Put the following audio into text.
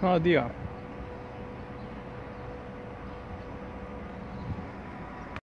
हाँ दिया।